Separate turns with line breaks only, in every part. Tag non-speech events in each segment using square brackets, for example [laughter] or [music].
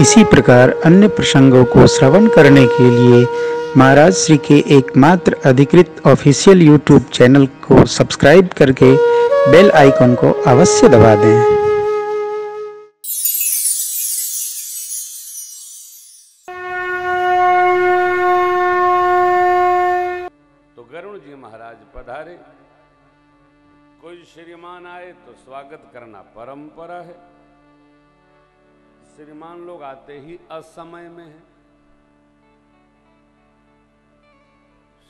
इसी प्रकार अन्य प्रसंगों को श्रवण करने के लिए महाराज श्री के एकमात्र अधिकृत ऑफिशियल यूट्यूब चैनल को सब्सक्राइब करके बेल आइकन को अवश्य दबा दें।
तो गरुण जी महाराज पधारे। कोई श्रीमान आए तो स्वागत करना परंपरा है। श्रीमान लोग आते ही असमय में है।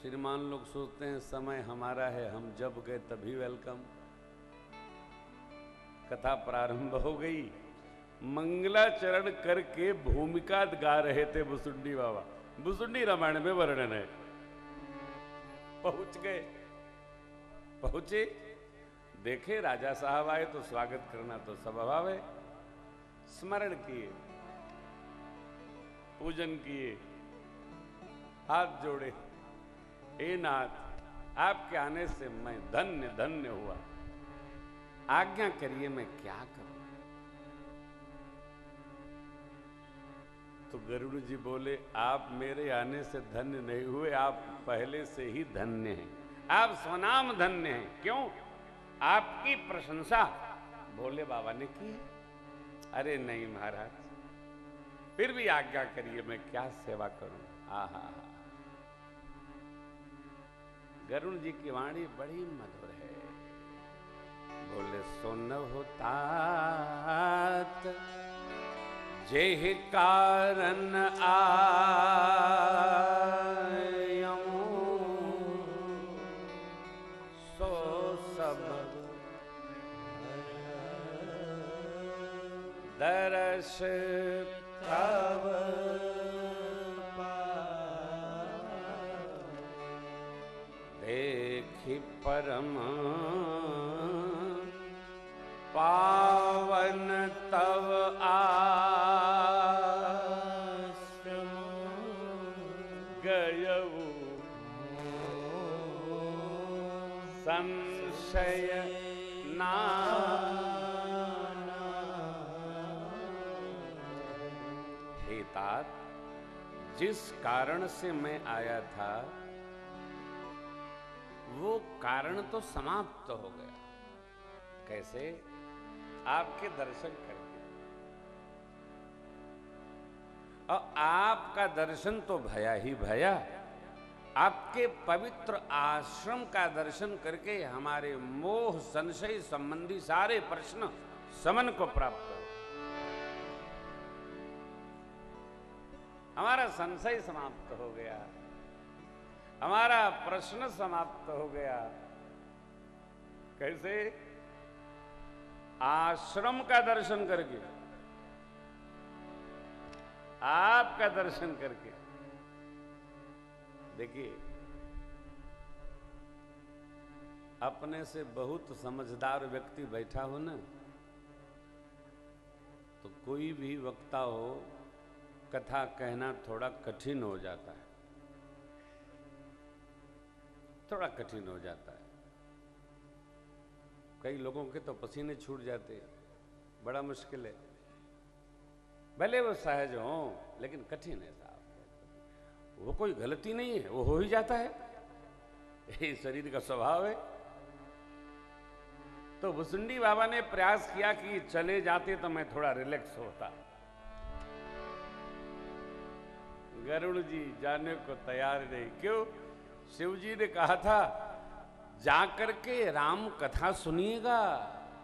श्रीमान लोग सोचते हैं, समय हमारा है, हम जब गए तभी वेलकम कथा प्रारंभ हो गई। मंगलाचरण करके भूमिका गा रहे थे बुसुंडी बाबा। बुसुंडी रामायण में वर्णन है। पहुँच गए। पहुँचे। देखे, राजा साहब आए तो स्वागत करना तो स्वभाव है। स्मरण किए, पूजन किए, हाथ जोड़े ए नाथ, आपके आने से मैं धन्य धन्य हुआ। आज्ञा करिए मैं क्या करूँ? तो गरुड़ जी बोले, आप मेरे आने से धन्य नहीं हुए, आप पहले से ही धन्य हैं। आप स्वनाम धन्य हैं। क्यों? आपकी प्रशंसा। भोले बाबा ने की अरे नहीं महाराज, फिर भी आज्ञा करिए मैं क्या सेवा करूँ। आहा। गरुण जी की वाणी बड़ी मधुर है। बोले सोन होता जेह कारण आयऊं दरस तव देखी परम पावन तव आश्रम गयऊ संशय ना तात जिस कारण से मैं आया था, वो कारण तो समाप्त तो हो गया। कैसे? आपके दर्शन करके। और आपका दर्शन तो भया ही भया। आपके पवित्र आश्रम का दर्शन करके हमारे मोह, संशय, संबंधी सारे प्रश्न समन को प्राप्त हो हमारा संशय समाप्त हो गया। हमारा प्रश्न समाप्त हो गया। कैसे? आश्रम का दर्शन करके। आपका दर्शन करके। देखिए, अपने से बहुत समझदार व्यक्ति बैठा हो ना तो कोई भी वक्ता हो कथा कहना थोड़ा कठिन हो जाता है। थोड़ा कठिन हो जाता है। कई लोगों के तो पसीने छूट जाते हैं। बड़ा मुश्किल है। भले वो सहज हो, लेकिन कठिन है साहब। वो कोई गलती नहीं है, वो हो ही जाता है। [laughs] ये शरीर का स्वभाव है। तो भुसुंडी बाबा ने प्रयास किया कि चले जाते तो मैं थोड़ा रिलैक्स होता। गरुड़ जी जाने को तैयार नहीं। क्यों? शिव जी ने कहा था, जाकर के राम कथा सुनिएगा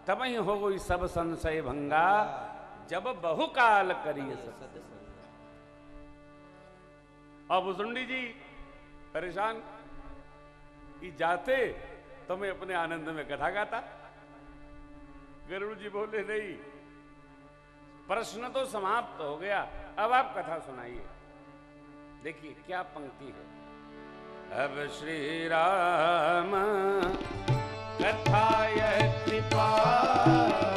तब ही हो गई सब संशय भंगा, जब बहुकाल करिए और भुसुंडी जी, परेशान? जाते तो मैं अपने आनंद में कथा गाता? गरुड़ जी बोले, नहीं, प्रश्न तो समाप्त हो गया, अब आप कथा सुनाइए। देखिए क्या पंक्ति है? अब श्री राम कथा कृपा।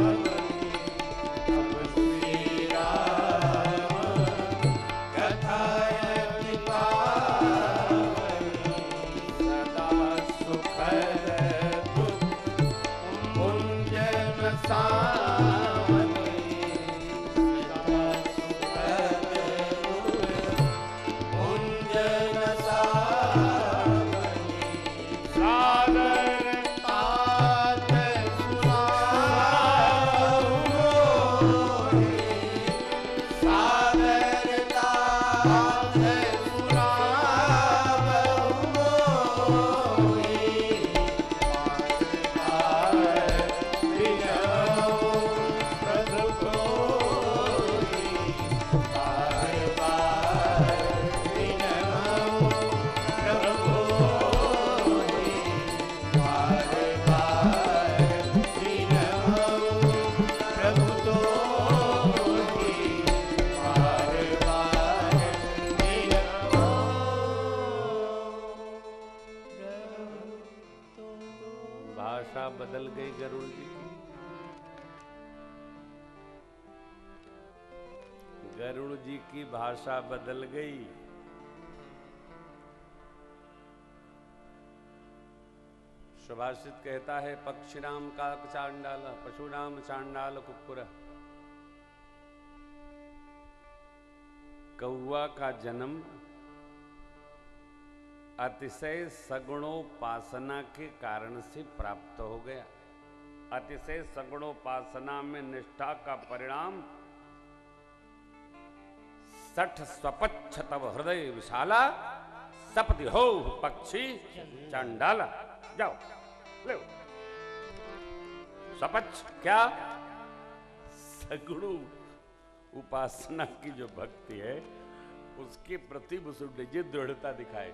गरुड़ जी की भाषा बदल गई। सुभाषित कहता है, पक्षिराम का चांडाल, पशुराम चांडाल कुकुर। कौआ का जन्म अतिशय सगुणोपासना के कारण से प्राप्त हो गया। अतिशय सगुणोपासना में निष्ठा का परिणाम सठ स्वपच्छ तब हृदय विशाला, सपति हो पक्षी चंडाला। जाओ, ले सपच्छ क्या? सगुण उपासना की जो भक्ति है, उसके प्रति वसुंधरा जी दृढ़ता दिखाए।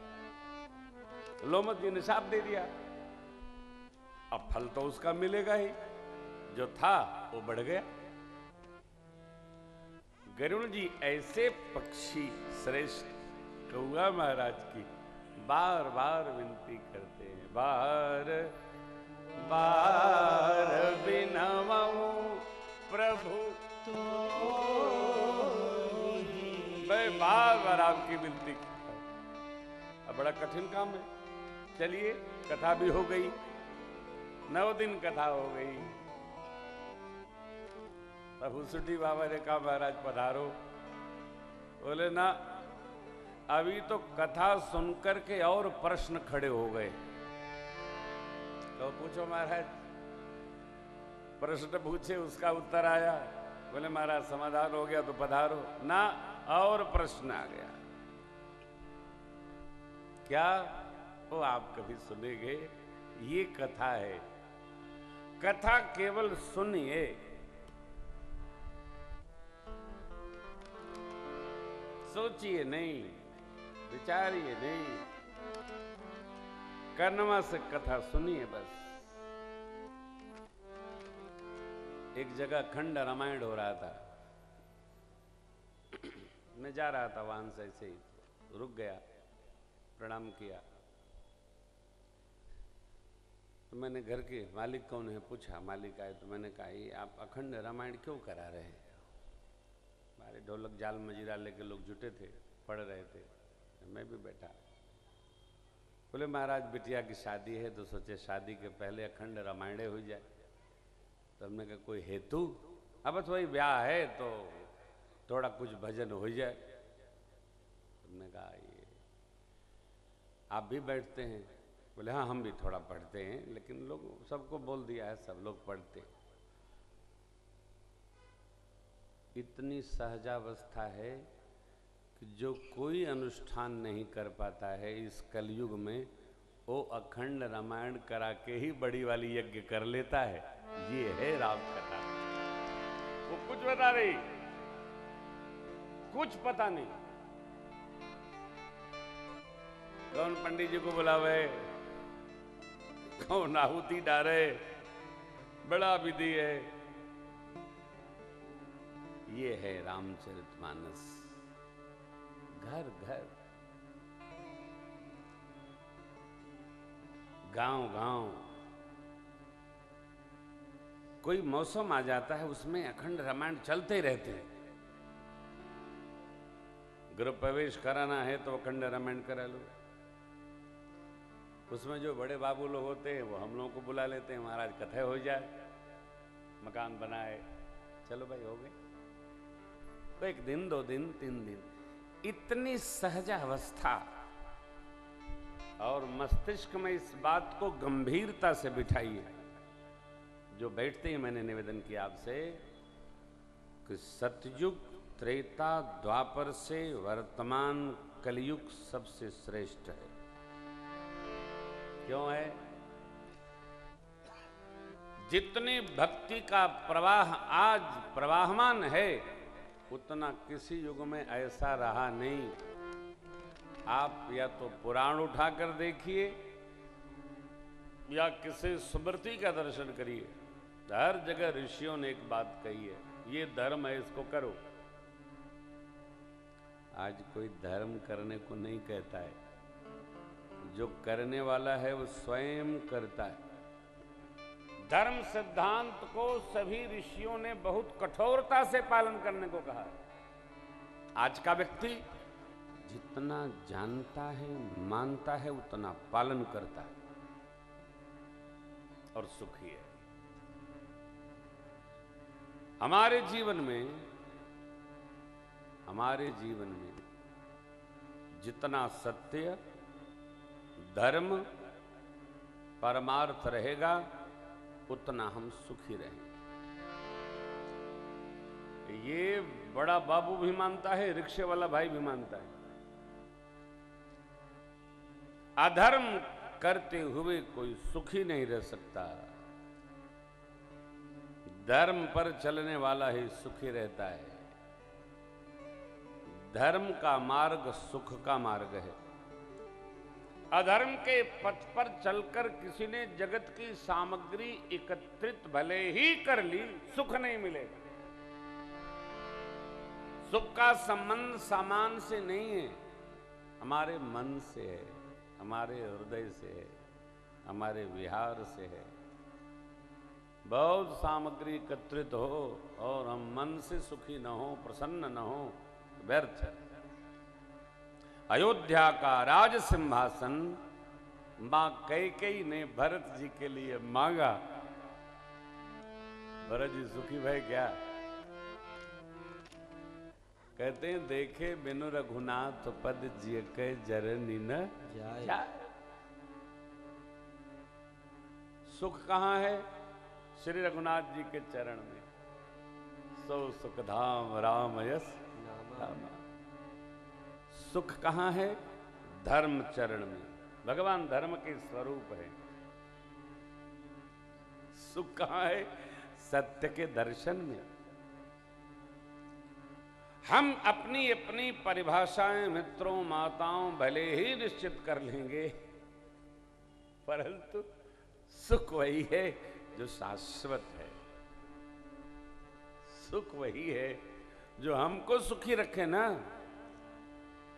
लोमत जी ने साफ़ दे दिया। अब फल तो उसका मिलेगा ही, जो था वो बढ़ गया। गरुण जी, ऐसे पक्षी श्रेष्ठ कौआ महाराज की बार बार विनती करते हैं। बार बार बिनवऊ प्रभु मैं बार बार आपकी विनती करता हूँ। अब बड़ा कठिन काम है। चलिए, कथा भी हो गई। नौ दिन कथा हो गई। बाबा ने कहा, महाराज, पधारो। बोले, ना, अभी तो कथा सुनकर के और प्रश्न खड़े हो गए। तो पूछो, महाराज, प्रश्न पूछे, उसका उत्तर आया। बोले, महाराज, समाधान हो गया तो पधारो। ना, और प्रश्न आ गया। क्या वो आप कभी सुनेंगे? ये कथा है। कथा केवल सुनिए सोचिए नहीं, विचारिए नहीं। कर्णवा से कथा सुनिए बस। एक जगह खंड रामायण हो रहा था। मैं जा रहा था वहाँ से ऐसे ही, रुक गया, प्रणाम किया। तो मैंने घर के मालिक कौन है पूछा, मालिक आए तो मैंने कहा, ये आप अखंड रामायण क्यों करा रहे हैं? हमारे ढोलक जाल मजीरा लेके लोग जुटे थे, पढ़ रहे थे। मैं भी बैठा। बोले, महाराज, बिटिया की शादी है तो सोचे शादी के पहले अखंड रामायण हो जाए। तो हमने कहा, कोई हेतु? अब बस वही ब्याह है तो थोड़ा कुछ भजन हो जाए। हमने कहा, ये आप भी बैठते हैं? बोले हाँ हम भी थोड़ा पढ़ते हैं, लेकिन लोग, सबको बोल दिया है, सब लोग पढ़ते इतनी सहजावस्था है कि जो कोई अनुष्ठान नहीं कर पाता है इस कलयुग में, वो अखंड रामायण करा के ही बड़ी वाली यज्ञ कर लेता है। ये है राम कथा। वो कुछ बता रही, कुछ पता नहीं। कौन पंडित जी को बुलावे? कौन आहुति डारे? बड़ा विधि है। ये है रामचरितमानस। घर घर। गाँव गाँव। कोई मौसम आ जाता है, उसमें अखंड रामायण चलते रहते हैं। गृह प्रवेश कराना है तो अखंड रामायण करा लो। उसमें जो बड़े बाबू लोग होते हैं, वो हम लोगों को बुला लेते हैं, महाराज कथा हो जाए, मकान बनाए। चलो भाई, हो गए। तो एक दिन, दो दिन, तीन दिन। इतनी सहज अवस्था। और मस्तिष्क में इस बात को गंभीरता से बिठाइए। जो बैठते ही, मैंने निवेदन किया आपसे कि सतयुग, त्रेता, द्वापर से वर्तमान कलयुग सबसे श्रेष्ठ है। क्यों है? जितनी भक्ति का प्रवाह आज प्रवाहमान है उतना किसी युग में ऐसा रहा नहीं। आप या तो पुराण उठाकर देखिए, या किसी स्मृति का दर्शन करिए। हर जगह ऋषियों ने एक बात कही है, ये धर्म है, इसको करो। आज कोई धर्म करने को नहीं कहता है। जो करने वाला है, वो स्वयं करता है। धर्म सिद्धांत को सभी ऋषियों ने बहुत कठोरता से पालन करने को कहा। आज का व्यक्ति जितना जानता है, मानता है, उतना पालन करता है। और सुखी है। हमारे जीवन में, हमारे जीवन में जितना सत्य, धर्म परमार्थ रहेगा उतना हम सुखी रहेंगे। ये बड़ा बाबू भी मानता है, रिक्शे वाला भाई भी मानता है। अधर्म करते हुए कोई सुखी नहीं रह सकता। धर्म पर चलने वाला ही सुखी रहता है। धर्म का मार्ग सुख का मार्ग है। अधर्म के पथ पर चलकर किसी ने जगत की सामग्री एकत्रित भले ही कर ली, सुख नहीं मिलेगा। सुख का संबंध सामान से नहीं है, हमारे मन से है, हमारे हृदय से है, हमारे विहार से है। बहुत सामग्री एकत्रित हो और हम मन से सुखी न हो, प्रसन्न न हो, व्यर्थ है। अयोध्या का राज सिंहासन माँ कैकई ने भरत जी के लिए मांगा। भरत जी सुखी भय क्या? कहते हैं देखे बिनु रघुनाथ पद जिय के जरनी न सुख कहाँ है? श्री रघुनाथ जी के चरण में। सो सुख धाम राम यस। रामा। सुख कहाँ है? धर्म चरण में। भगवान धर्म के स्वरूप है। सुख कहाँ है? सत्य के दर्शन में। हम अपनी अपनी परिभाषाएँ मित्रों, माताओं, भले ही निश्चित कर लेंगे, परंतु सुख वही है जो शाश्वत है। सुख वही है जो हमको सुखी रखे ना।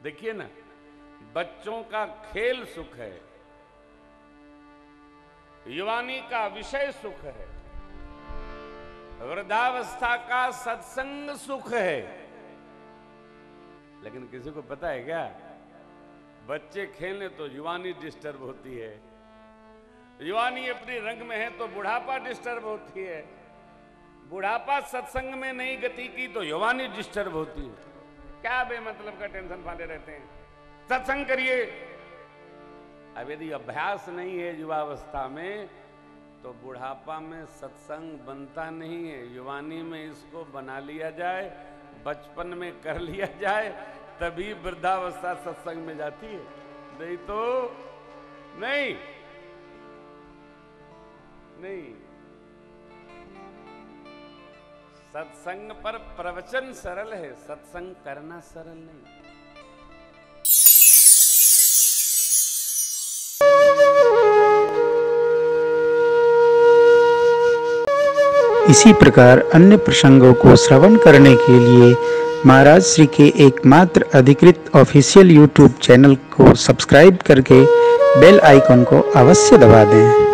देखिए ना, बच्चों का खेल सुख है, युवानी का विषय सुख है, वृद्धावस्था का सत्संग सुख है। लेकिन किसी को पता है क्या? बच्चे खेलने तो युवानी डिस्टर्ब होती है। युवानी अपनी रंग में है तो बुढ़ापा डिस्टर्ब होती है। बुढ़ापा सत्संग में नहीं गति की तो युवानी डिस्टर्ब होती है। क्या बेमतलब का टेंशन पाले रहते हैं? सत्संग करिए। अब यदि अभ्यास नहीं है युवावस्था में तो बुढ़ापा में सत्संग बनता नहीं है। युवानी में इसको बना लिया जाए, बचपन में कर लिया जाए, तभी वृद्धावस्था सत्संग में जाती है। नहीं तो नहीं। नहीं। सत्संग पर प्रवचन सरल है, सत्संग करना सरल नहीं।
इसी प्रकार अन्य प्रसंगों को श्रवण करने के लिए महाराज श्री के एकमात्र अधिकृत ऑफिशियल यूट्यूब चैनल को सब्सक्राइब करके बेल आइकन को अवश्य दबा दें।